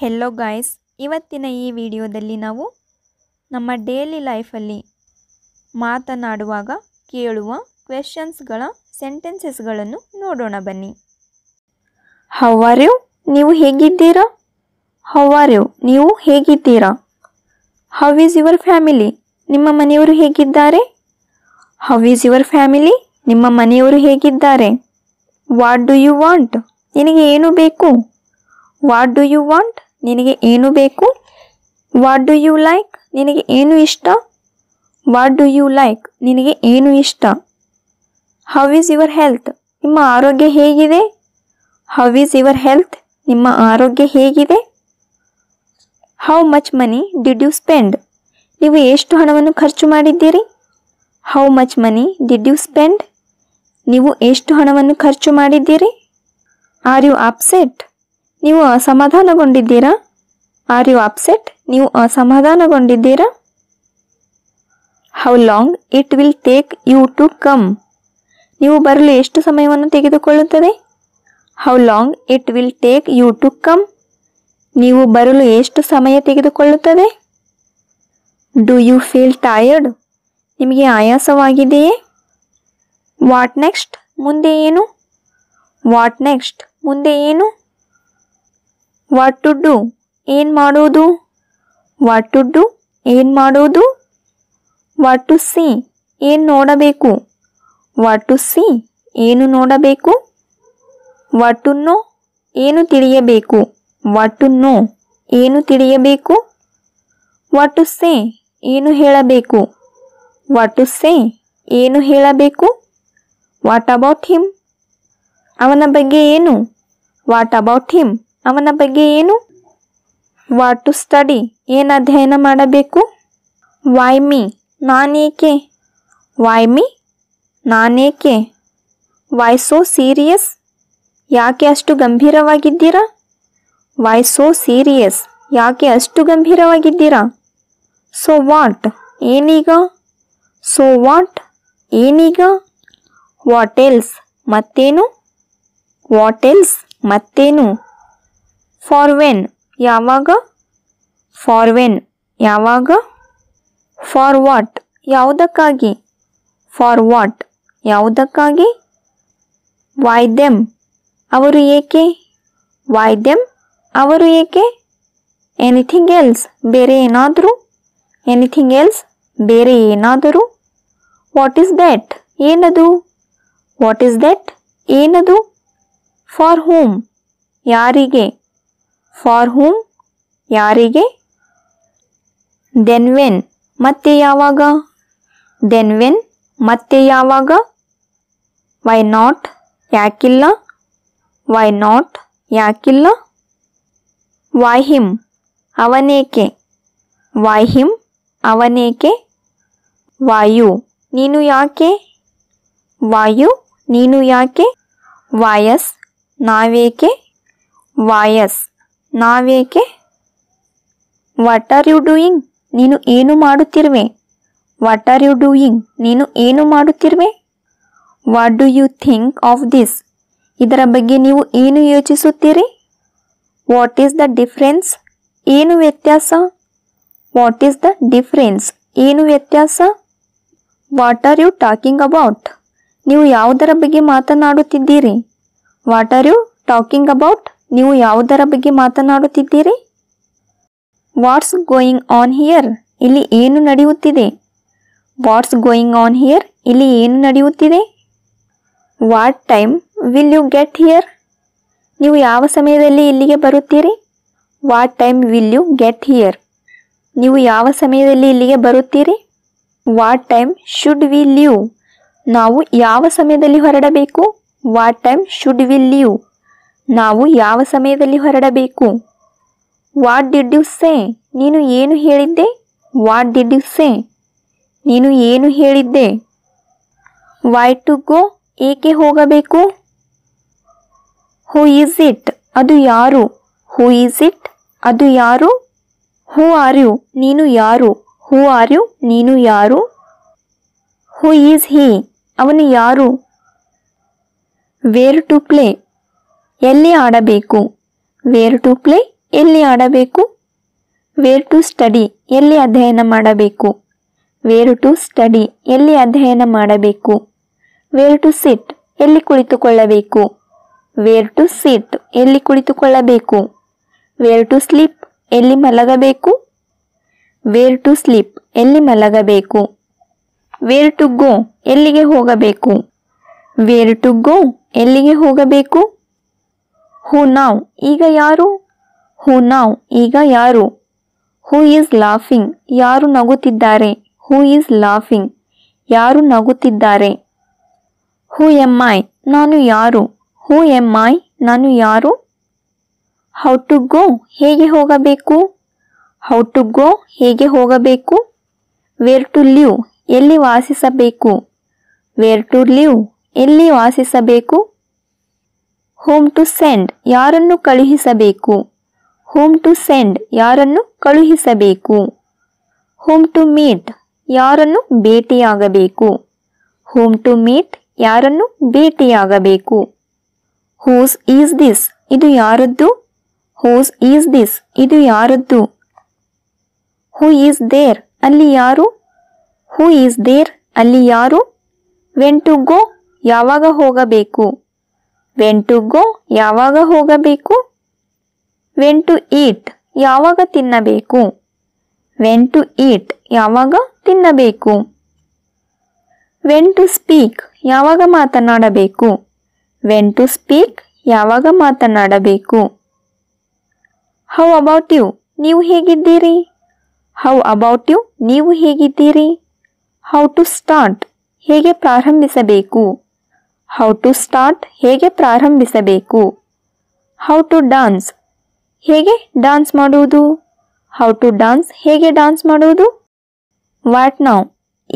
Hello guys ಇವತ್ತಿನ ಈ ವಿಡಿಯೋದಲ್ಲಿ ನಾವು ನಮ್ಮ ಡೈಲಿ ಲೈಫಲ್ಲಿ ಮಾತನಾಡುವಾಗ ಕೇಳುವ ಕ್ವೆಶನ್ಸ್ಗಳ ಸೆಂಟೆನ್ಸಸ್ಗಳನ್ನು ನೋಡೋಣ ಬನ್ನಿ. ಹೌ ಆರ್ ಯು ನೀವು ಹೇಗಿದ್ದೀರಾ? ಹವಾರ್ಯು ನೀವು ಹೇಗಿದ್ದೀರಾ? ಹೌ ಈಸ್ ಯುವರ್ ಫ್ಯಾಮಿಲಿ ನಿಮ್ಮ ಮನೆಯವರು ಹೇಗಿದ್ದಾರೆ? ಹೌ ಈಸ್ ಯುವರ್ ಫ್ಯಾಮಿಲಿ ನಿಮ್ಮ ಮನೆಯವರು ಹೇಗಿದ್ದಾರೆ? ವಾಟ್ ಡು ಯು ವಾಂಟ್ ನಿನಗೆ ಏನು ಬೇಕು? ವಾಟ್ ಡು ಯು ವಾಂಟ್ ನಿನಗೆ ಏನು ಬೇಕು? ವಾಟ್ ಡು ಯು ಲೈಕ್ ನಿನಗೆ ಏನು ಇಷ್ಟ? ವಾಟ್ ಡು ಯು ಲೈಕ್ ನಿನಗೆ ಏನು ಇಷ್ಟ? ಹೌ ಈಸ್ ಯುವರ್ ಹೆಲ್ತ್ ನಿಮ್ಮ ಆರೋಗ್ಯ ಹೇಗಿದೆ? ಹೌ ಈಸ್ ಯುವರ್ ಹೆಲ್ತ್ ನಿಮ್ಮ ಆರೋಗ್ಯ ಹೇಗಿದೆ? How much money did you spend ನೀವು ಎಷ್ಟು ಹಣವನ್ನು ಖರ್ಚು ಮಾಡಿದ್ದೀರಿ? How much money did you spend ನೀವು ಎಷ್ಟು ಹಣವನ್ನು ಖರ್ಚು ಮಾಡಿದ್ದೀರಿ? ಆರ್ ಯು ಅಪ್ಸೆಟ್ ನೀವು ಅಸಮಾಧಾನಗೊಂಡಿದ್ದೀರಾ? ಆರ್ ಯು ಅಪ್ಸೆಟ್ ನೀವು ಅಸಮಾಧಾನಗೊಂಡಿದ್ದೀರಾ? How long it will take you to come ನೀವು ಬರಲು ಎಷ್ಟು ಸಮಯವನ್ನು ತೆಗೆದುಕೊಳ್ಳುತ್ತದೆ? How long it will take you to come ನೀವು ಬರಲು ಎಷ್ಟು ಸಮಯ ತೆಗೆದುಕೊಳ್ಳುತ್ತದೆ? ಡು ಯು ಫೀಲ್ ಟಯರ್ಡ್ ನಿಮಗೆ ಆಯಾಸವಾಗಿದೆಯೇ? ವಾಟ್ ನೆಕ್ಸ್ಟ್ ಮುಂದೆ ಏನು? ವಾಟ್ ನೆಕ್ಸ್ಟ್ ಮುಂದೆ ಏನು? ವಾಟ್ ಟು ಡು ಏನು ಮಾಡೋದು? ವಾಟ್ ಟು ಡು ಏನು ಮಾಡೋದು? ವಾಟ್ ಟು ಸಿ ಏನು ನೋಡಬೇಕು? ವಾಟ್ ಟು ಸಿ ಏನು ನೋಡಬೇಕು? ವಾಟ್ ಟು ನೋ ಏನು ತಿಳಿಯಬೇಕು? ವಾಟ್ ಟು ನೋ ಏನು ತಿಳಿಯಬೇಕು? ವಾಟ್ ಟು ಸೇ ಏನು ಹೇಳಬೇಕು? ವಾಟ್ ಟು ಸೇ ಏನು ಹೇಳಬೇಕು? ವಾಟ್ ಅಬೌಟ್ ಹಿಮ್ ಅವನ ಬಗ್ಗೆ ಏನು? ವಾಟ್ ಅಬೌಟ್ ಹಿಮ್ ಅವನ ಬಗ್ಗೆ ಏನು? ವಾಟ್ ಟು ಸ್ಟಡಿ ಏನು ಅಧ್ಯಯನ ಮಾಡಬೇಕು? ವಾಯ್ ಮೀ ನಾನೇಕೆ? ವಾಯ್ ಮೀ ನಾನೇಕೆ? ವಾಯ್ ಸೋ ಸೀರಿಯಸ್ ಯಾಕೆ ಅಷ್ಟು ಗಂಭೀರವಾಗಿದ್ದೀರಾ? ವಾಯ್ ಸೋ ಸೀರಿಯಸ್ ಯಾಕೆ ಅಷ್ಟು ಗಂಭೀರವಾಗಿದ್ದೀರಾ? ಸೊ ವಾಟ್ ಏನೀಗ? ಸೊ ವಾಟ್ ಏನೀಗ? ವಾಟ್ ಎಲ್ಸ್ ಮತ್ತೇನು? ವಾಟ್ ಎಲ್ಸ್ ಮತ್ತೇನು? ಫಾರ್ ವೆನ್ ಯಾವಾಗ? ಫಾರ್ ವೆನ್ ಯಾವಾಗ? ಫಾರ್ ವಾಟ್ ಯಾವುದಕ್ಕಾಗಿ? ಫಾರ್ ವಾಟ್ ಯಾವುದಕ್ಕಾಗಿ? ವೈ ದೆಮ್ ಅವರು ಏಕೆ? ವೈ ದೆಮ್ ಅವರು ಏಕೆ? ಎನಿಥಿಂಗ್ ಎಲ್ಸ್ ಬೇರೆ ಏನಾದರೂ? ಎನಿಥಿಂಗ್ ಎಲ್ಸ್ ಬೇರೆ ಏನಾದರೂ? ವಾಟ್ ಈಸ್ ದ್ಯಾಟ್ ಏನದು? ವಾಟ್ ಈಸ್ ದ್ಯಾಟ್ ಏನದು? ಫಾರ್ ಹೂಮ್ ಯಾರಿಗೆ? ಫಾರ್ ಹೂಮ್ ಯಾರಿಗೆ? ದೆನ್ ವೆನ್ ಮತ್ತೆ ಯಾವಾಗ? ದೆನ್ ವೆನ್ ಮತ್ತೆ ಯಾವಾಗ? ವೈ ನಾಟ್ ಯಾಕಿಲ್ಲ? ವೈ ನಾಟ್ ಯಾಕಿಲ್ಲ? ವೈ ಹಿಮ್ ಅವನೇಕೆ? ವೈ ಹಿಮ್ ಅವನೇಕೆ? ವಾಯು ನೀನು ಯಾಕೆ? ವಾಯು ನೀನು ಯಾಕೆ? ವಾಯಸ್ ನಾವೇಕೆ? ವಾಯಸ್ ನಾವೇಕೆ ವಾಟ್ ಆರ್ ಯು ಡೂಯಿಂಗ್ ನೀನು ಏನು ಮಾಡುತ್ತಿರುವೆ? ವಾಟ್ ಆರ್ ಯು ಡೂಯಿಂಗ್ ನೀನು ಏನು ಮಾಡುತ್ತಿರುವೆ? What do you think of this ಇದರ ಬಗ್ಗೆ ನೀವು ಏನು ಯೋಚಿಸುತ್ತೀರಿ? ವಾಟ್ ಈಸ್ ದ ಡಿಫ್ರೆನ್ಸ್ ಏನು ವ್ಯತ್ಯಾಸ? ವಾಟ್ ಈಸ್ ದ ಡಿಫ್ರೆನ್ಸ್ ಏನು ವ್ಯತ್ಯಾಸ? What are you talking about ನೀವು ಯಾವುದರ ಬಗ್ಗೆ ಮಾತನಾಡುತ್ತಿದ್ದೀರಿ? What are you talking about ನೀವು ಯಾವುದರ ಬಗ್ಗೆ ಮಾತನಾಡುತ್ತಿದ್ದೀರಿ? ವಾಟ್ಸ್ ಗೋಯಿಂಗ್ ಆನ್ ಹಿಯರ್ ಇಲ್ಲಿ ಏನು ನಡೆಯುತ್ತಿದೆ? ವಾಟ್ಸ್ ಗೋಯಿಂಗ್ ಆನ್ ಹಿಯರ್ ಇಲ್ಲಿ ಏನು ನಡೆಯುತ್ತಿದೆ? What time will you get here ನೀವು ಯಾವ ಸಮಯದಲ್ಲಿ ಇಲ್ಲಿಗೆ ಬರುತ್ತೀರಿ? What time will you get here ನೀವು ಯಾವ ಸಮಯದಲ್ಲಿ ಇಲ್ಲಿಗೆ ಬರುತ್ತೀರಿ? What time should we leave ನಾವು ಯಾವ ಸಮಯದಲ್ಲಿ ಹೊರಡಬೇಕು? What time should we leave ನಾವು ಯಾವ ಸಮಯದಲ್ಲಿ ಹೊರಡಬೇಕು? ವಾಟ್ ಡಿಡ್ ಯು ಸೇ ನೀನು ಏನು ಹೇಳಿದ್ದೆ? ವಾಟ್ ಡಿಡ್ ಯು ಸೇ ನೀನು ಏನು ಹೇಳಿದ್ದೆ? ವೈ ಟು ಗೋ ಏಕೆ ಹೋಗಬೇಕು? ಹೂ ಈಸ್ ಇಟ್ ಅದು ಯಾರು? ಹೂ ಈಸ್ ಇಟ್ ಅದು ಯಾರು? ಹೂ ಆರ್ ಯು ನೀನು ಯಾರು? ಹೂ ಆರ್ ಯು ನೀನು ಯಾರು? ಹೂ ಈಸ್ ಹೀ ಅವನು ಯಾರು? ವೇರ್ ಟು ಪ್ಲೇ ಎಲ್ಲಿ ಆಡಬೇಕು? ವೇರ್ ಟು ಪ್ಲೇ ಎಲ್ಲಿ ಆಡಬೇಕು? ವೇರ್ ಟು ಸ್ಟಡಿ ಎಲ್ಲಿ ಅಧ್ಯಯನ ಮಾಡಬೇಕು? ವೇರ್ ಟು ಸ್ಟಡಿ ಎಲ್ಲಿ ಅಧ್ಯಯನ ಮಾಡಬೇಕು? ವೇರ್ ಟು ಸಿಟ್ ಎಲ್ಲಿ ಕುಳಿತುಕೊಳ್ಳಬೇಕು? ವೇರ್ ಟು ಸಿಟ್ ಎಲ್ಲಿ ಕುಳಿತುಕೊಳ್ಳಬೇಕು? ವೇರ್ ಟು ಸ್ಲೀಪ್ ಎಲ್ಲಿ ಮಲಗಬೇಕು? ವೇರ್ ಟು ಸ್ಲೀಪ್ ಎಲ್ಲಿ ಮಲಗಬೇಕು? ವೇರ್ ಟು ಗೋ ಎಲ್ಲಿಗೆ ಹೋಗಬೇಕು? ವೇರ್ ಟು ಗೋ ಎಲ್ಲಿಗೆ ಹೋಗಬೇಕು? ಹೂ ನಾವ್ ಈಗ ಯಾರು? ಹೂ ನಾವ್ ಈಗ ಯಾರು? ಹೂ ಈಸ್ ಲಾಫಿಂಗ್ ಯಾರು ನಗುತ್ತಿದ್ದಾರೆ? ಹೂ ಈಸ್ ಲಾಫಿಂಗ್ ಯಾರು ನಗುತ್ತಿದ್ದಾರೆ? ಹೂ ಎಂ ಐ ನಾನು ಯಾರು? ಹೂ ಎಂ ಐ ನಾನು ಯಾರು? ಹೌ ಟು ಗೋ ಹೇಗೆ ಹೋಗಬೇಕು? ಹೌ ಟು ಗೋ ಹೇಗೆ ಹೋಗಬೇಕು? ವೇರ್ ಟು ಲಿವ್ ಎಲ್ಲಿ ವಾಸಿಸಬೇಕು? ವೇರ್ ಟು ಲಿವ್ ಎಲ್ಲಿ ವಾಸಿಸಬೇಕು? ಹೋಮ್ ಟು ಸೆಂಡ್ ಯಾರನ್ನು ಕಳುಹಿಸಬೇಕು? ಹೋಮ್ ಟು ಸೆಂಡ್ ಯಾರನ್ನು ಕಳುಹಿಸಬೇಕು? ಹೋಮ್ ಟು ಮೀಟ್ ಯಾರನ್ನು ಭೇಟಿಯಾಗಬೇಕು? ಹೋಮ್ ಟು ಮೀಟ್ ಯಾರನ್ನು ಭೇಟಿಯಾಗಬೇಕು? ಹೂಸ್ ಈಸ್ ದಿಸ್ ಇದು ಯಾರದ್ದು? ಹೂಸ್ ಈಸ್ ದಿಸ್ ಇದು ಯಾರದ್ದು? ಹೂ ಈಸ್ ದೇರ್ ಅಲ್ಲಿ ಯಾರು? ಹೂ ಈಸ್ ದೇರ್ ಅಲ್ಲಿ ಯಾರು? ವೆನ್ ಟು ಗೋ ಯಾವಾಗ ಹೋಗಬೇಕು? ವೆನ್ ಟು ಗೋ ಯಾವಾಗ ಹೋಗಬೇಕು? ವೆನ್ ಟು ಈಟ್ ಯಾವಾಗ ತಿನ್ನಬೇಕು? ವೆನ್ ಟು ಈಟ್ ಯಾವಾಗ ತಿನ್ನಬೇಕು? ವೆನ್ ಟು ಸ್ಪೀಕ್ ಯಾವಾಗ ಮಾತನಾಡಬೇಕು? ವೆನ್ ಟು ಸ್ಪೀಕ್ ಯಾವಾಗ ಮಾತನಾಡಬೇಕು? ಹೌ ಅಬೌಟ್ ಯು ನೀವು ಹೇಗಿದ್ದೀರಿ? ಹೌ ಅಬೌಟ್ ಯು ನೀವು ಹೇಗಿದ್ದೀರಿ? ಹೌ ಟು ಸ್ಟಾರ್ಟ್ ಹೇಗೆ ಪ್ರಾರಂಭಿಸಬೇಕು? ಹೌ ಟು ಸ್ಟಾರ್ಟ್ ಹೇಗೆ ಪ್ರಾರಂಭಿಸಬೇಕು? ಹೌ ಟು ಡಾನ್ಸ್ ಹೇಗೆ ಡಾನ್ಸ್ ಮಾಡುವುದು? ಹೌ ಟು ಡಾನ್ಸ್ ಹೇಗೆ ಡಾನ್ಸ್ ಮಾಡುವುದು? ವಾಟ್ ನಾವು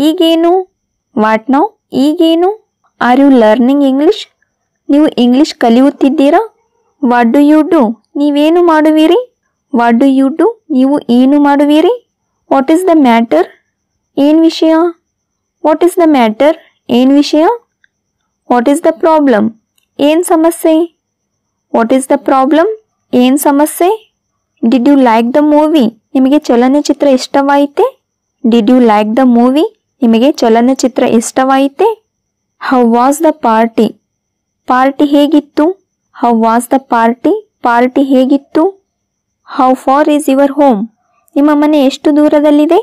ಈಗೇನು? ವಾಟ್ ನಾವು ಈಗೇನು? ಆರ್ ಯು ಲರ್ನಿಂಗ್ ಇಂಗ್ಲಿಷ್ ನೀವು ಇಂಗ್ಲಿಷ್ ಕಲಿಯುತ್ತಿದ್ದೀರಾ? ವಾಟ್ ಡು ಯು ಡು ನೀವೇನು ಮಾಡುವಿರಿ? ವಾಟ್ ಡು ಯು ಡು ನೀವು ಏನು ಮಾಡುವಿರಿ? ವಾಟ್ ಈಸ್ ದ ಮ್ಯಾಟರ್ ಏನು ವಿಷಯ? ವಾಟ್ ಈಸ್ ದ ಮ್ಯಾಟರ್ ಏನು ವಿಷಯ? ವಾಟ್ ಈಸ್ ದ ಪ್ರಾಬ್ಲಮ್ ಏನು ಸಮಸ್ಯೆ? ವಾಟ್ ಈಸ್ ದ ಪ್ರಾಬ್ಲಮ್ ಏನು ಸಮಸ್ಯೆ? Did you like the movie ನಿಮಗೆ ಚಲನಚಿತ್ರ ಇಷ್ಟವಾಯಿತೆ? Did you like the movie ನಿಮಗೆ ಚಲನಚಿತ್ರ ಇಷ್ಟವಾಯಿತೆ? How was the party party ಹೇಗಿತ್ತು? How was the party party ಹೇಗಿತ್ತು? How far is your home ನಿಮ್ಮ ಮನೆ ಎಷ್ಟು ದೂರದಲ್ಲಿದೆ?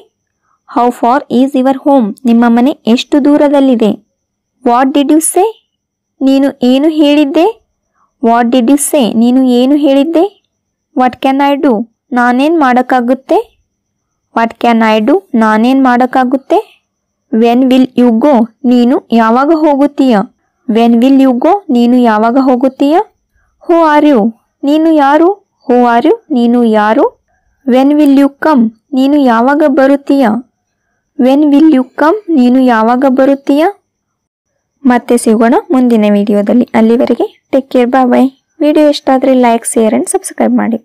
How far is your home ನಿಮ್ಮ ಮನೆ ಎಷ್ಟು ದೂರದಲ್ಲಿದೆ? ವಾಟ್ ಡಿಡ್ ಯು ಸೇ ನೀನು ಏನು ಹೇಳಿದ್ದೆ? ವಾಟ್ ಡಿಡ್ ಯು ಸೇ ನೀನು ಏನು ಹೇಳಿದ್ದೆ? ವಾಟ್ ಕ್ಯಾನ್ ಐ ಡು ನಾನೇನು ಮಾಡೋಕ್ಕಾಗುತ್ತೆ? ವಾಟ್ ಕ್ಯಾನ್ ಐ ಡು ನಾನೇನು ಮಾಡೋಕ್ಕಾಗುತ್ತೆ? ವೆನ್ ವಿಲ್ ಯು ಗೋ ನೀನು ಯಾವಾಗ ಹೋಗುತ್ತೀಯ? ವೆನ್ ವಿಲ್ ಯು ಗೋ ನೀನು ಯಾವಾಗ ಹೋಗುತ್ತೀಯ? ಹೂ ಆರ್ ಯು ನೀನು ಯಾರು? ಹೂ ಆರ್ ಯು ನೀನು ಯಾರು? ವೆನ್ ವಿಲ್ ಯು ಕಮ್ ನೀನು ಯಾವಾಗ ಬರುತ್ತೀಯ? ವೆನ್ ವಿಲ್ ಯು ಕಮ್ ನೀನು ಯಾವಾಗ ಬರುತ್ತೀಯ? ಮತ್ತೆ ಸಿಗೋಣ ಮುಂದಿನ ವಿಡಿಯೋದಲ್ಲಿ. ಅಲ್ಲಿವರೆಗೆ ಟೇಕ್ ಕೇರ್ ಬಾಯ್ ವಿಡಿಯೋ ಇಷ್ಟ ಆದರೆ ಲೈಕ್ ಶೇರ್ ಆ್ಯಂಡ್ ಸಬ್ಸ್ಕ್ರೈಬ್ ಮಾಡಿ.